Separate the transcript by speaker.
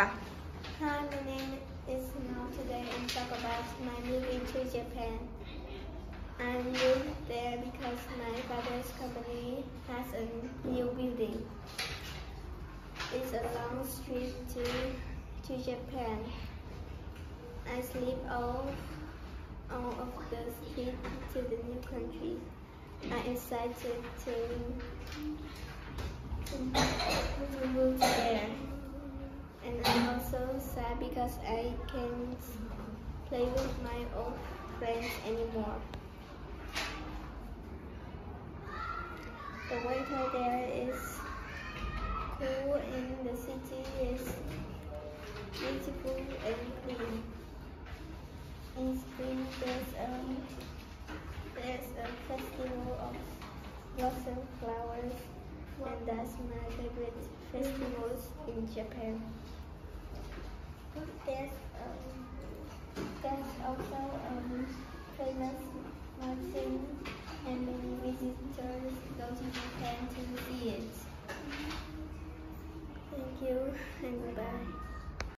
Speaker 1: ปะ
Speaker 2: Hi, my name is Bao today and talk about my moving to Japan. I moved there because my father's company has a new building. It's a long trip to to Japan. I sleep all all of the street to the new country. I'm excited to, to move there. Because I can't play with my old friends anymore. The weather there is cool and the city is beautiful and clean. In spring there's a there's a festival of blossom flowers and that's my favorite festivals in Japan. There's um, there's also um, famous mountain and many visitors go to Japan to see it. Thank you and bye.